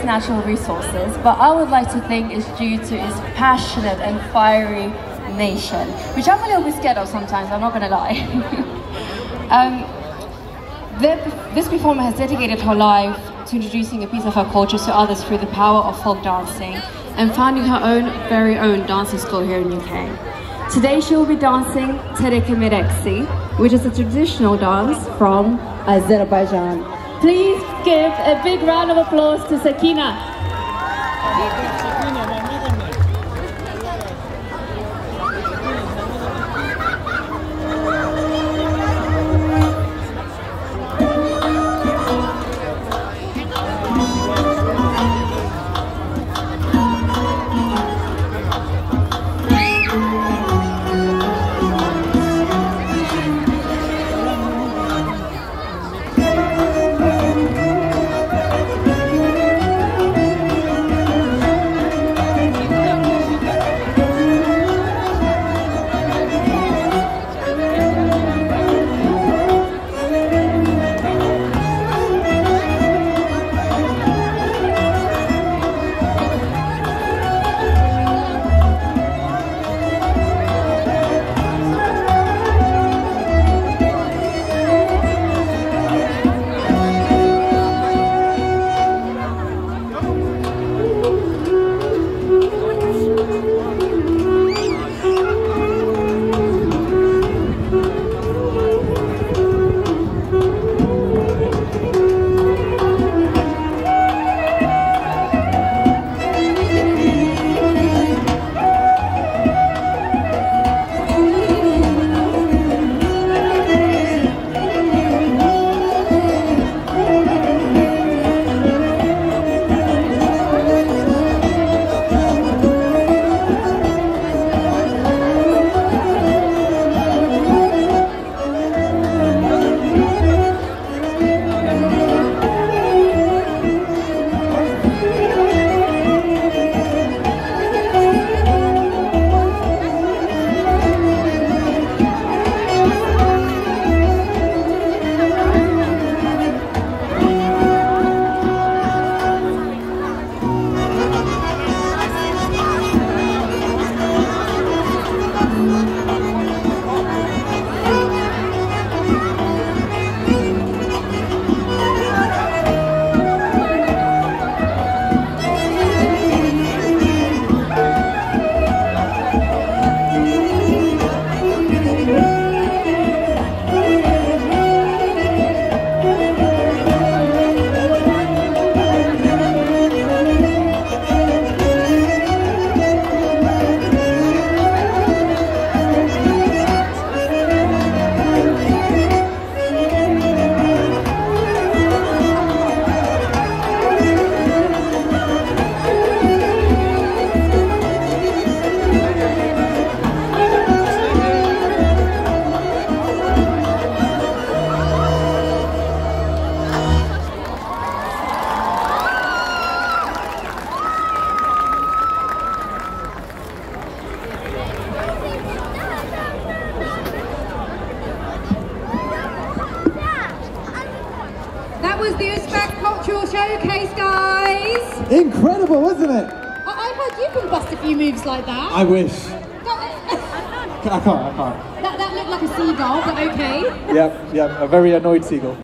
its natural resources, but I would like to think it's due to its passionate and fiery nation, which I'm a little bit scared of sometimes, I'm not gonna lie. um, this performer has dedicated her life to introducing a piece of her culture to others through the power of folk dancing and founding her own very own dancing school here in UK. Today she will be dancing Terekeme Reqsi, which is a traditional dance from Azerbaijan. Please give a big round of applause to Sakina. Was the Uzbek Cultural Showcase, guys. Incredible, wasn't it? I, I heard you can bust a few moves like that. I wish. I can't, I can't. That, that looked like a seagull, but okay. Yep, yep, a very annoyed seagull.